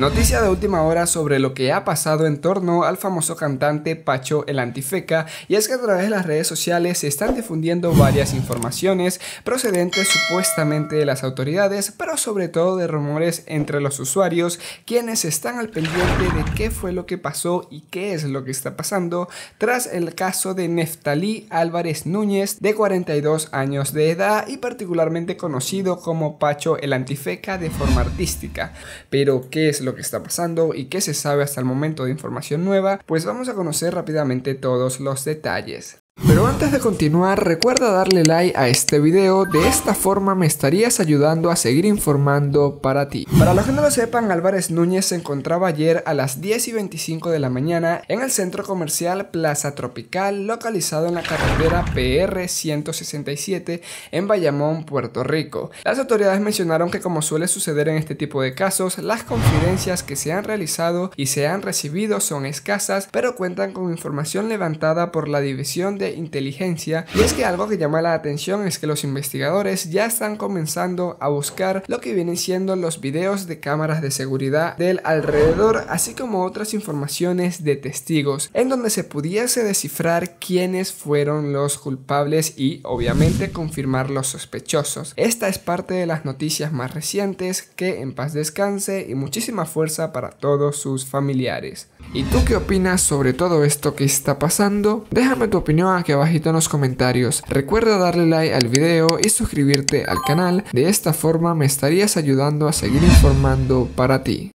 Noticia de última hora sobre lo que ha pasado en torno al famoso cantante Pacho el Antifeca y es que a través de las redes sociales se están difundiendo varias informaciones procedentes supuestamente de las autoridades pero sobre todo de rumores entre los usuarios quienes están al pendiente de qué fue lo que pasó y qué es lo que está pasando tras el caso de Neftalí Álvarez Núñez de 42 años de edad y particularmente conocido como Pacho el Antifeca de forma artística. Pero ¿qué es lo que está pasando y qué se sabe hasta el momento de información nueva, pues vamos a conocer rápidamente todos los detalles. Pero antes de continuar, recuerda darle like a este video, de esta forma me estarías ayudando a seguir informando para ti. Para los que no lo sepan, Álvarez Núñez se encontraba ayer a las 10 y 25 de la mañana en el centro comercial Plaza Tropical, localizado en la carretera PR 167 en Bayamón, Puerto Rico. Las autoridades mencionaron que como suele suceder en este tipo de casos, las confidencias que se han realizado y se han recibido son escasas, pero cuentan con información levantada por la División de inteligencia y es que algo que llama la atención es que los investigadores ya están comenzando a buscar lo que vienen siendo los videos de cámaras de seguridad del alrededor así como otras informaciones de testigos en donde se pudiese descifrar quiénes fueron los culpables y obviamente confirmar los sospechosos. Esta es parte de las noticias más recientes que en paz descanse y muchísima fuerza para todos sus familiares. ¿Y tú qué opinas sobre todo esto que está pasando? Déjame tu opinión aquí abajito en los comentarios. Recuerda darle like al video y suscribirte al canal. De esta forma me estarías ayudando a seguir informando para ti.